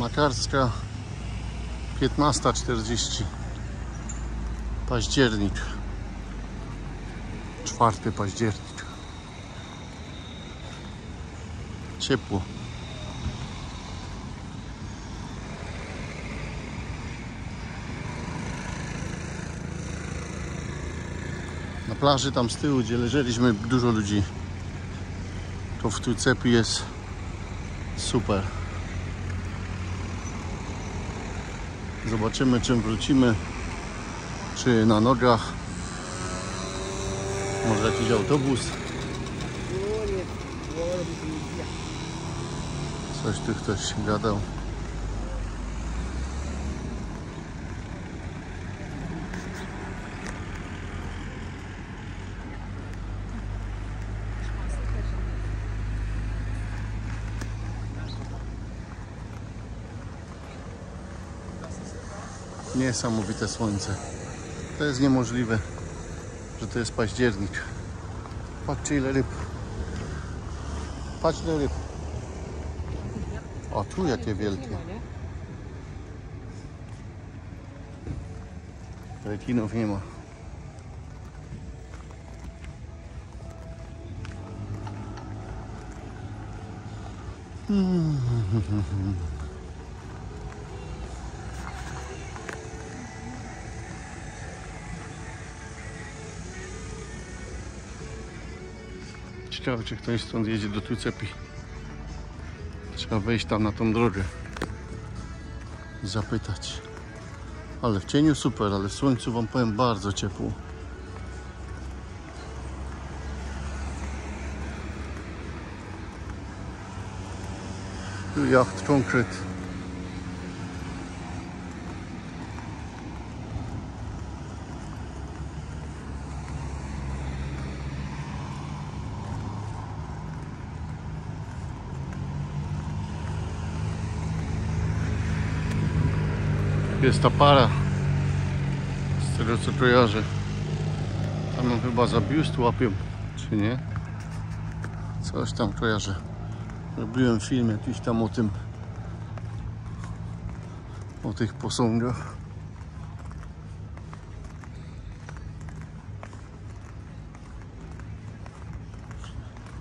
Makarska 15.40 Październik 4 październik Ciepło Na plaży tam z tyłu, gdzie leżeliśmy, dużo ludzi. To w Tucepi jest super. Zobaczymy, czym wrócimy. Czy na nogach. Może jakiś autobus. Coś tu ktoś gadał. Niesamowite słońce. To jest niemożliwe, że to jest październik. Patrzcie ile ryb. Patrz ile ryb. O, tu jakie wielkie. Rekinów nie ma. Ciekawe, czy ktoś stąd jedzie do Tucepi. Trzeba wejść tam na tą drogę zapytać. Ale w cieniu super, ale w słońcu wam powiem bardzo ciepło. Tu jacht konkret. Jest ta para. Z tego co kojarzę. Tam ją chyba za biust łapią, czy nie? Coś tam kojarzę. Robiłem film jakiś tam o tym. O tych posągach.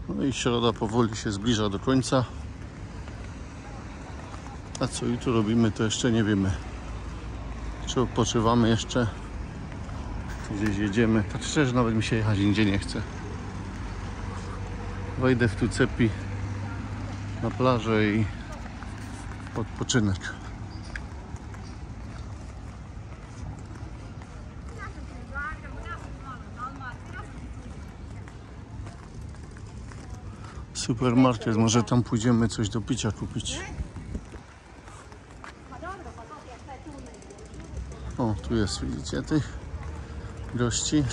No i środa powoli się zbliża do końca. A co jutro robimy, to jeszcze nie wiemy. Czy odpoczywamy jeszcze? Gdzieś jedziemy? Tak szczerze, nawet mi się jechać nigdzie nie chce. Wejdę w Tucepi na plażę i odpoczynek. Supermarket, może tam pójdziemy coś do picia kupić. O, tu jest, widzicie, tych gości.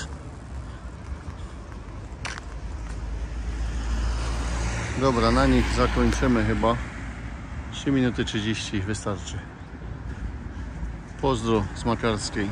Dobra, na nich zakończymy chyba. 3 minuty 30 wystarczy. Pozdro z Makarskiej.